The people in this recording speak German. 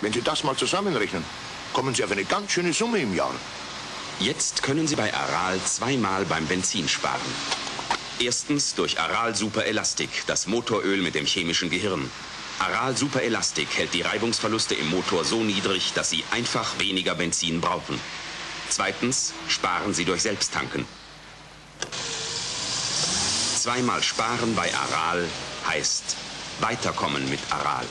Wenn Sie das mal zusammenrechnen, kommen Sie auf eine ganz schöne Summe im Jahr. Jetzt können Sie bei Aral zweimal beim Benzin sparen. Erstens durch Aral Super Elastic, das Motoröl mit dem chemischen Gehirn. Aral Super Elastic hält die Reibungsverluste im Motor so niedrig, dass Sie einfach weniger Benzin brauchen. Zweitens sparen Sie durch Selbsttanken. Zweimal sparen bei Aral heißt weiterkommen mit Aral.